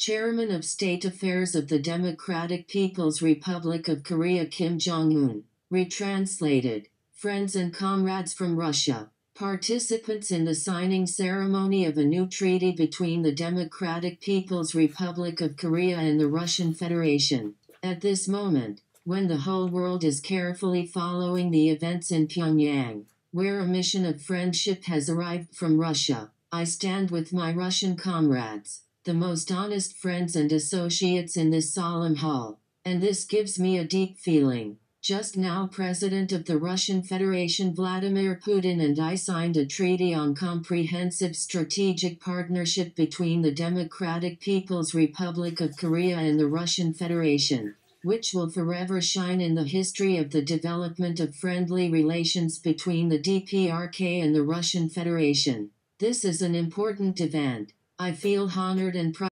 Chairman of State Affairs of the Democratic People's Republic of Korea Kim Jong un. Retranslated. Friends and comrades from Russia. Participants in the signing ceremony of a new treaty between the Democratic People's Republic of Korea and the Russian Federation. At this moment, when the whole world is carefully following the events in Pyongyang, where a mission of friendship has arrived from Russia, I stand with my Russian comrades the most honest friends and associates in this solemn hall. And this gives me a deep feeling. Just now, President of the Russian Federation Vladimir Putin and I signed a treaty on comprehensive strategic partnership between the Democratic People's Republic of Korea and the Russian Federation, which will forever shine in the history of the development of friendly relations between the DPRK and the Russian Federation. This is an important event. I feel honored and proud.